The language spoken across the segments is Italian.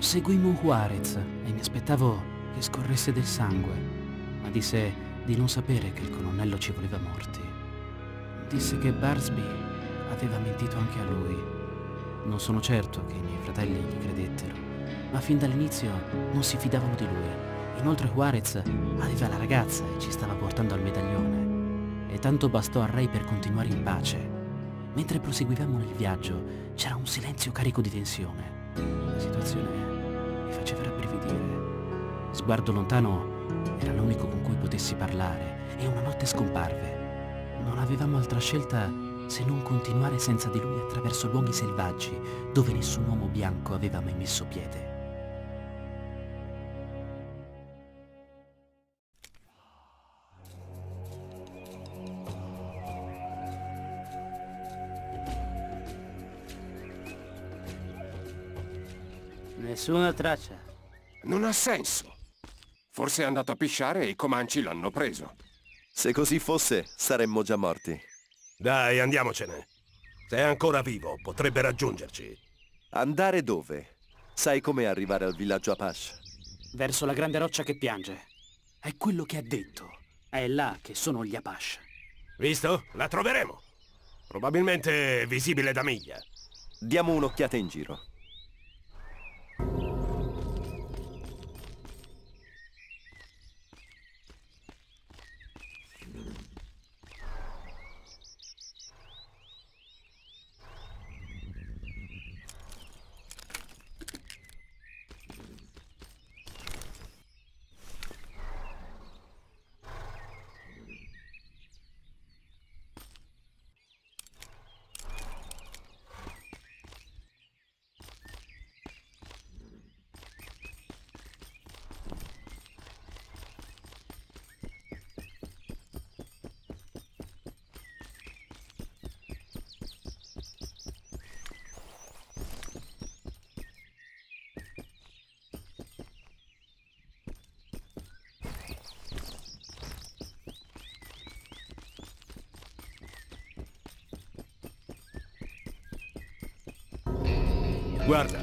Seguimmo Juarez e mi aspettavo che scorresse del sangue, ma disse di non sapere che il colonnello ci voleva morti. Disse che Barsby aveva mentito anche a lui. Non sono certo che i miei fratelli gli credettero, ma fin dall'inizio non si fidavano di lui. Inoltre Juarez aveva la ragazza e ci stava portando al medaglione. E tanto bastò al re per continuare in pace. Mentre proseguivamo nel viaggio c'era un silenzio carico di tensione. La situazione mi faceva rabbrividire. Sguardo lontano era l'unico con cui potessi parlare e una notte scomparve. Non avevamo altra scelta se non continuare senza di lui attraverso luoghi selvaggi dove nessun uomo bianco aveva mai messo piede. Nessuna traccia. Non ha senso. Forse è andato a pisciare e i comanci l'hanno preso. Se così fosse, saremmo già morti. Dai, andiamocene. Se è ancora vivo, potrebbe raggiungerci. Andare dove? Sai come arrivare al villaggio Apache? Verso la grande roccia che piange. È quello che ha detto. È là che sono gli Apache. Visto? La troveremo. Probabilmente visibile da miglia. Diamo un'occhiata in giro. Guarda,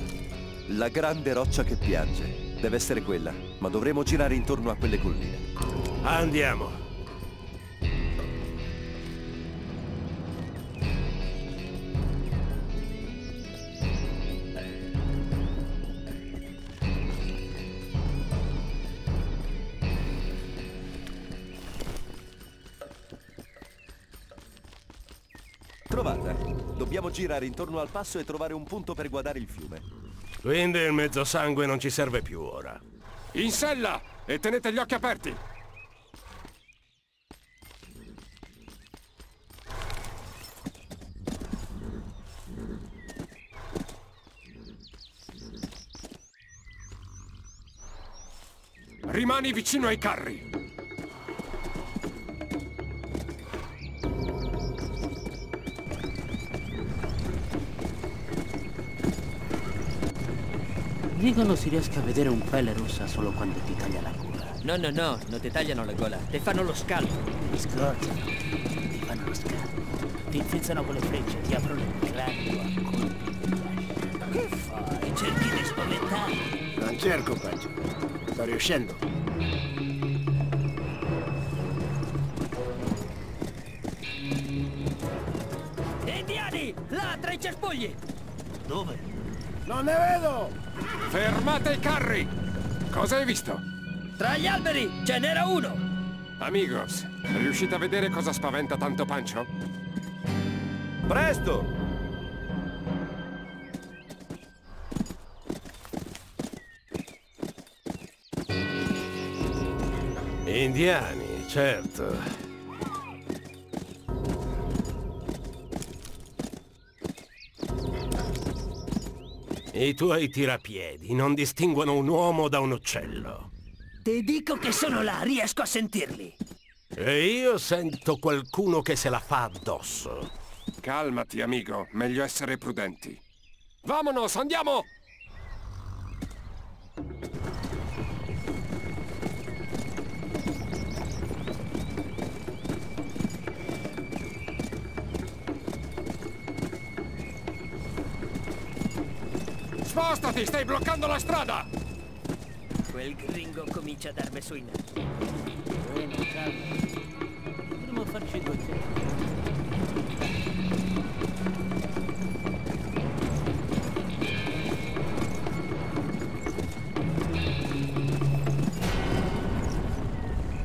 La grande roccia che piange. Deve essere quella, ma dovremo girare intorno a quelle colline. andiamo. Girare intorno al passo e trovare un punto per guardare il fiume. Quindi il mezzo sangue non ci serve più ora. In sella! E tenete gli occhi aperti! Rimani vicino ai carri! Dicono si riesca a vedere un pelle rossa solo quando ti taglia la gola. No, no, no, non ti tagliano la gola, ti fanno lo scalpo. Ti scrozzano, ti fanno lo scatto, ti infezzano con le frecce, ti aprono il cranio a colpi di. Che fai? Cerchi di spaventarmi? Non cerco peggio. Sto riuscendo. Indiani! Là, tra i cespugli! Dove? Non ne vedo! Fermate i carri! Cosa hai visto? Tra gli alberi ce n'era uno! Amigos, riuscite a vedere cosa spaventa tanto Pancio? Presto! Indiani, certo. I tuoi tirapiedi non distinguono un uomo da un uccello. Ti dico che sono là, riesco a sentirli. E io sento qualcuno che se la fa addosso. Calmati, amico. Meglio essere prudenti. Vamonos, andiamo! Spostati, stai bloccando la strada! Quel gringo comincia a darmi sui nervi. Bene, calma. Potremmo farci due.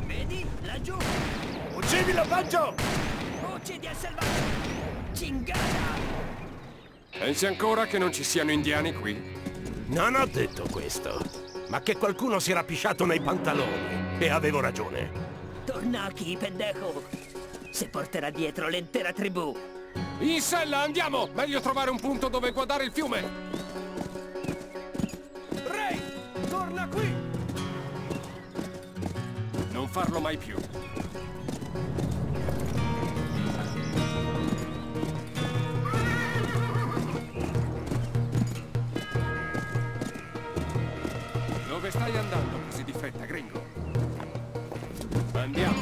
Vedi? Laggiù! Uccidilo, Pancho! Uccidi il selvaggio! Cingata! Pensi ancora che non ci siano indiani qui? Non ho detto questo, ma che qualcuno si era pisciato nei pantaloni. E avevo ragione. Torna qui, pendejo! Se porterà dietro l'intera tribù! In sella, andiamo! Meglio trovare un punto dove guardare il fiume! Ray! Torna qui! Non farlo mai più. Stai andando così di fretta, gringo? Andiamo.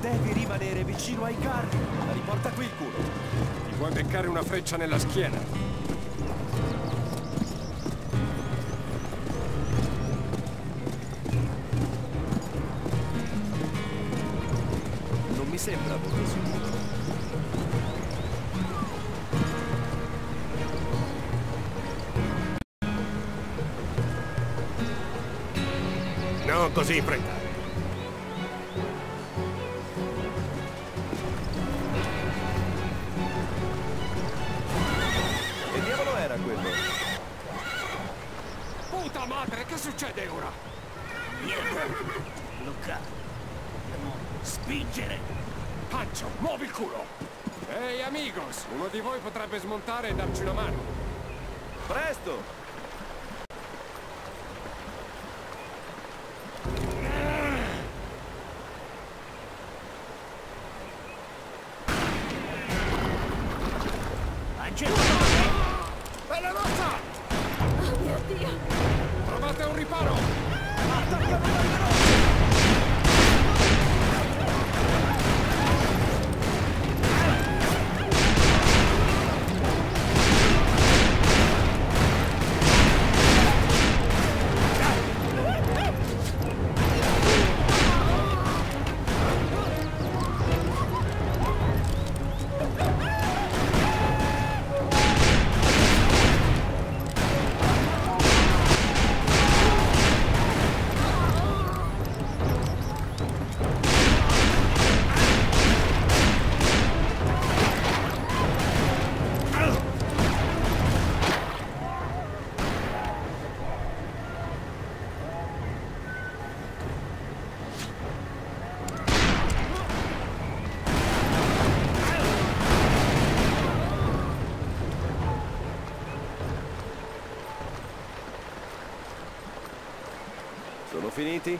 Devi rimanere vicino ai carri. Riporta qui il culo. Ti puoi beccare una freccia nella schiena. Madre, che succede ora? Niente! Luca! Dobbiamo spingere! Pancio, muovi il culo! Ehi, amigos, uno di voi potrebbe smontare e darci una mano. Presto! Sono finiti?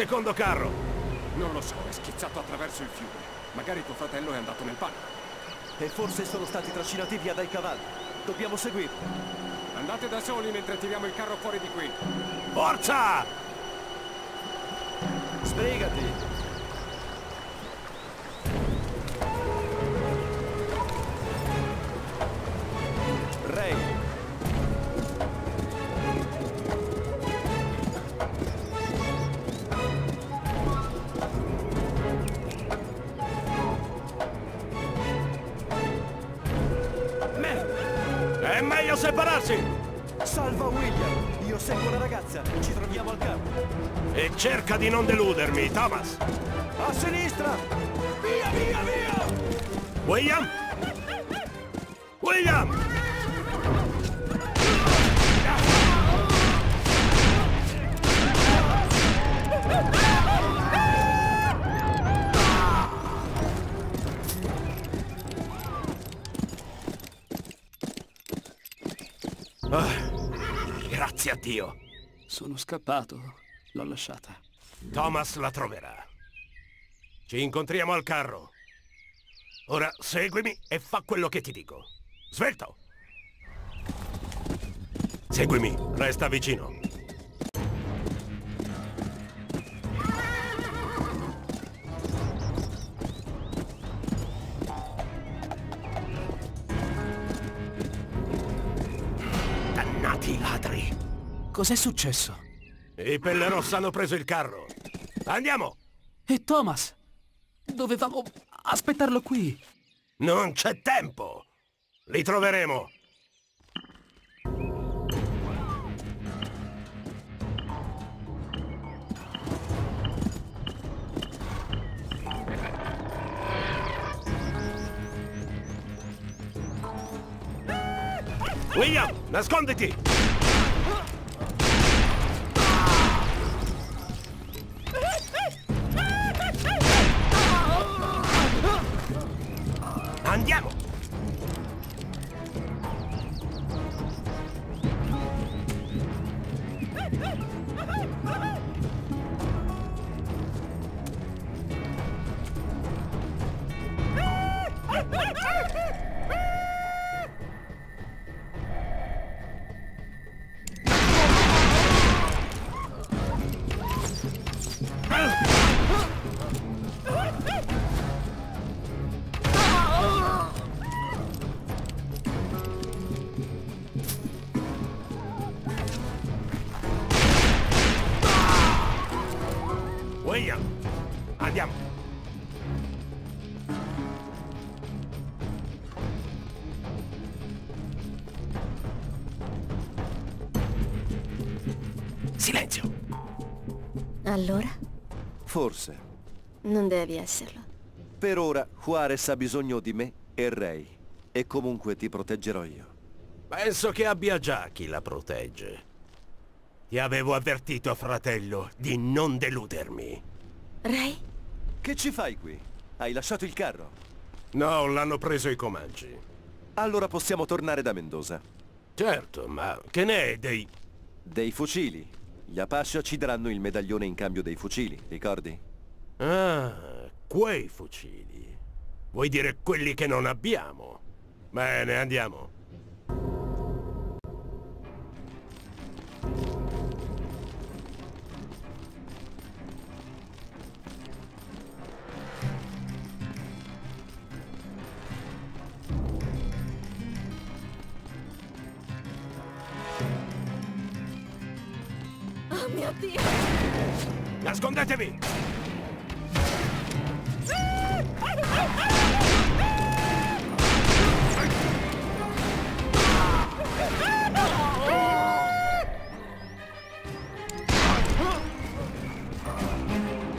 Secondo carro? Non lo so, è schizzato attraverso il fiume. Magari tuo fratello è andato nel panico. E forse sono stati trascinati via dai cavalli. Dobbiamo seguirli. Andate da soli mentre tiriamo il carro fuori di qui. Forza! Sbrigati! Meglio separarsi! Salva William! Io seguo la ragazza, ci troviamo al campo. E cerca di non deludermi, Thomas! A sinistra! Via, via, via! William? William! Ah, grazie a Dio. Sono scappato. L'ho lasciata. Thomas la troverà. Ci incontriamo al carro. Ora seguimi e fa quello che ti dico. Svelto! Seguimi, resta vicino. Cos'è successo? I pelle rosse hanno preso il carro. Andiamo! E Thomas? Dovevamo aspettarlo qui. Non c'è tempo! Li troveremo! William, nasconditi! Allora? Forse. Non devi esserlo. Per ora Juarez ha bisogno di me e Ray. E comunque ti proteggerò io. Penso che abbia già chi la protegge. Ti avevo avvertito, fratello, di non deludermi. Ray? Che ci fai qui? Hai lasciato il carro? No, l'hanno preso i Comanci. Allora possiamo tornare da Mendoza. Certo, ma che ne è dei... Dei fucili. Gli Apache ci daranno il medaglione in cambio dei fucili, ricordi? Ah, quei fucili. Vuoi dire quelli che non abbiamo? Bene, andiamo. Nascondetevi!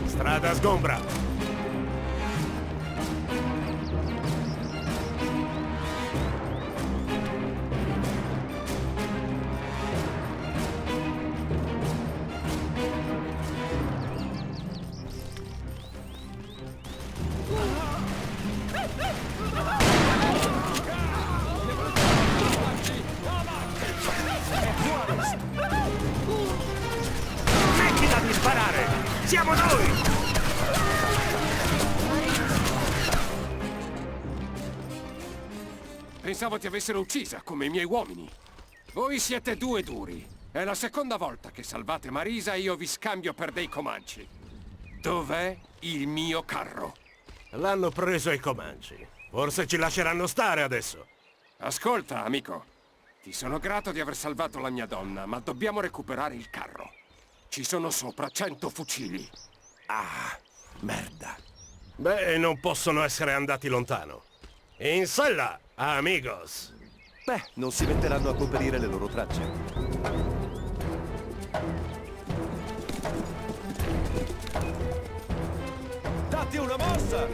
Strada sgombra! Pensavo ti avessero uccisa, come i miei uomini. Voi siete due duri. È la seconda volta che salvate Marisa e io vi scambio per dei comanci. Dov'è il mio carro? L'hanno preso i Comanci. Forse ci lasceranno stare adesso. Ascolta, amico. Ti sono grato di aver salvato la mia donna, ma dobbiamo recuperare il carro. Ci sono sopra cento fucili. Ah, merda. Beh, non possono essere andati lontano. In sella, amigos. Beh, non si metteranno a coprire le loro tracce. Datti una mossa!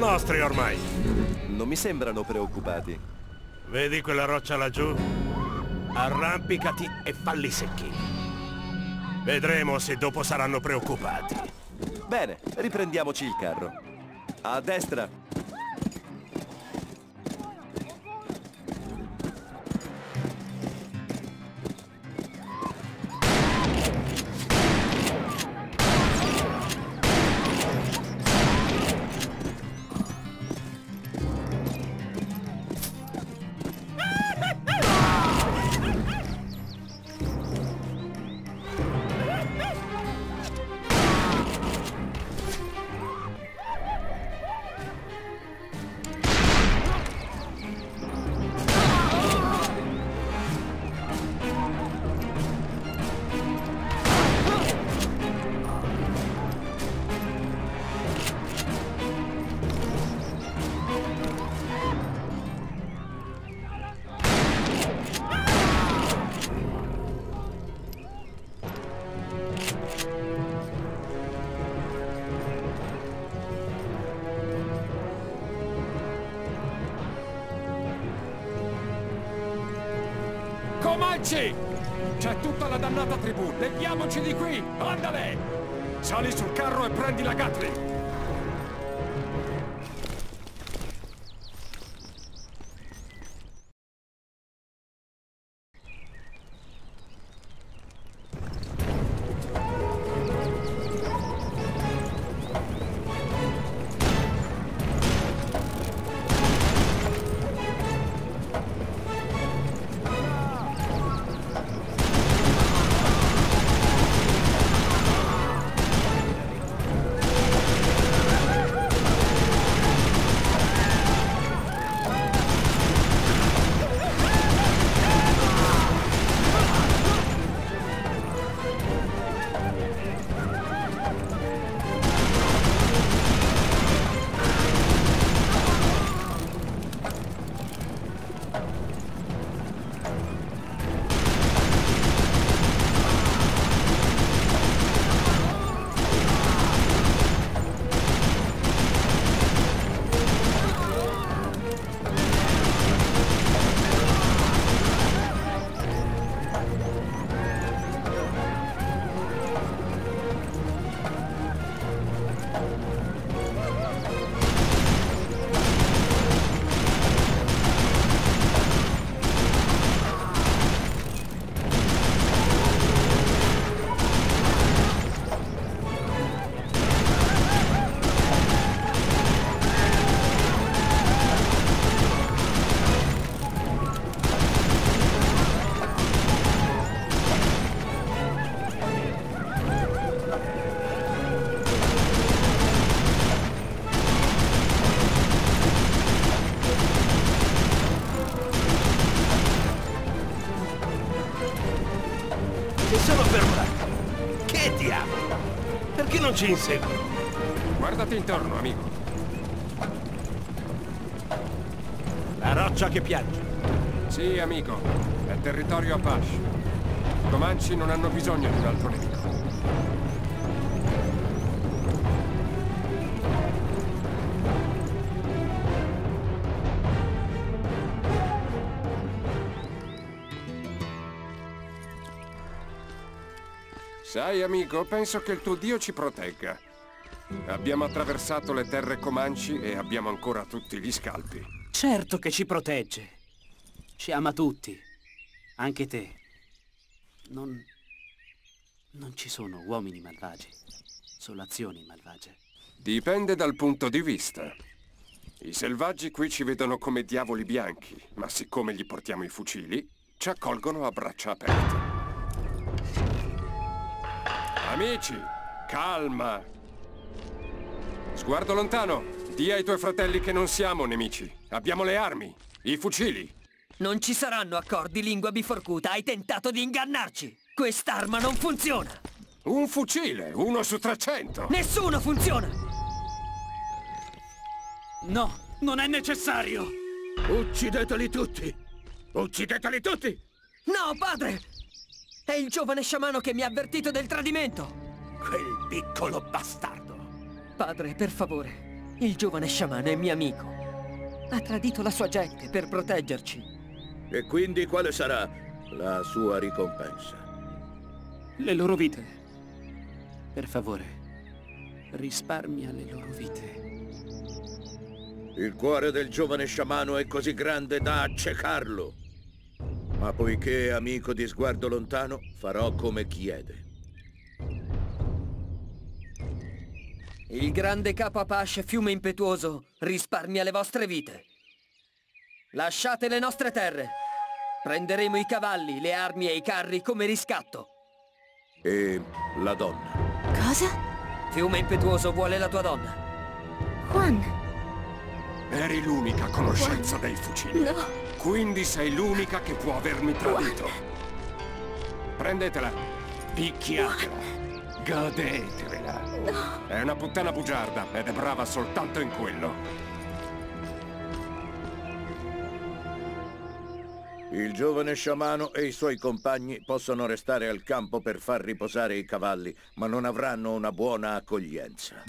Nostri ormai. Non mi sembrano preoccupati. Vedi quella roccia laggiù? Arrampicati e falli secchi. Vedremo se dopo saranno preoccupati. Bene, riprendiamoci il carro. A destra. Comanci! C'è tutta la dannata tribù, leviamoci di qui! Andale! Sali sul carro e prendi la Gatling! Si sono fermati. Che diavolo? Perché non ci inseguono? Guardati intorno, amico. La roccia che piange. Sì, amico. È territorio Apache. I Comanci non hanno bisogno di un altro nemico. Sai, amico, penso che il tuo Dio ci protegga. Abbiamo attraversato le terre Comanci e abbiamo ancora tutti gli scalpi. Certo che ci protegge. Ci ama tutti. Anche te. Non... Non ci sono uomini malvagi. Solo azioni malvagie. Dipende dal punto di vista. I selvaggi qui ci vedono come diavoli bianchi, ma siccome gli portiamo i fucili, ci accolgono a braccia aperte. Amici, calma. Sguardo lontano. Dì ai tuoi fratelli che non siamo nemici. Abbiamo le armi, i fucili. Non ci saranno accordi, lingua biforcuta. Hai tentato di ingannarci. Quest'arma non funziona. Un fucile, uno su 300. Nessuno funziona. No, non è necessario! Uccideteli tutti! Uccideteli tutti! No, padre! È il giovane sciamano che mi ha avvertito del tradimento. Quel piccolo bastardo! Padre, per favore. Il giovane sciamano è mio amico. Ha tradito la sua gente per proteggerci. E quindi quale sarà la sua ricompensa? Le loro vite. Per favore, risparmia le loro vite. Il cuore del giovane sciamano è così grande da accecarlo. Ma poiché è amico di sguardo lontano, farò come chiede. Il grande capo Apache, fiume impetuoso, risparmia le vostre vite. Lasciate le nostre terre. Prenderemo i cavalli, le armi e i carri come riscatto. E la donna? Cosa? Fiume impetuoso vuole la tua donna. Juan? Eri l'unica conoscenza dei fucili. No. Quindi sei l'unica che può avermi tradito. Prendetela. Picchiatela. Godetevela. No. È una puttana bugiarda ed è brava soltanto in quello. Il giovane sciamano e i suoi compagni possono restare al campo per far riposare i cavalli, ma non avranno una buona accoglienza.